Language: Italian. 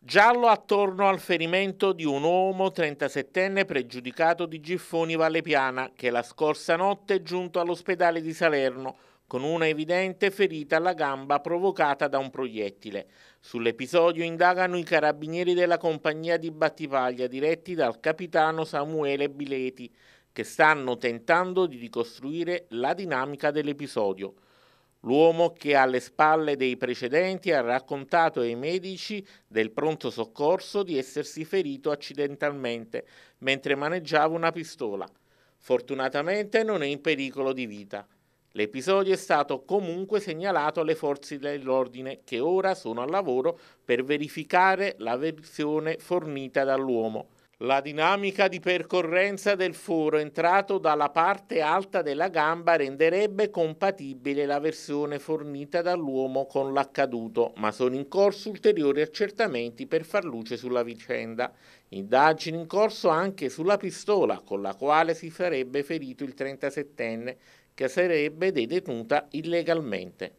Giallo attorno al ferimento di un uomo 37enne pregiudicato di Giffoni Vallepiana che la scorsa notte è giunto all'ospedale di Salerno con una evidente ferita alla gamba provocata da un proiettile. Sull'episodio indagano i carabinieri della compagnia di Battipaglia diretti dal capitano Samuele Bileti che stanno tentando di ricostruire la dinamica dell'episodio. L'uomo che alle spalle dei precedenti ha raccontato ai medici del pronto soccorso di essersi ferito accidentalmente mentre maneggiava una pistola. Fortunatamente non è in pericolo di vita. L'episodio è stato comunque segnalato alle forze dell'ordine che ora sono al lavoro per verificare la versione fornita dall'uomo. La dinamica di percorrenza del foro entrato dalla parte alta della gamba renderebbe compatibile la versione fornita dall'uomo con l'accaduto, ma sono in corso ulteriori accertamenti per far luce sulla vicenda. Indagini in corso anche sulla pistola con la quale si sarebbe ferito il 37enne, che sarebbe detenuta illegalmente.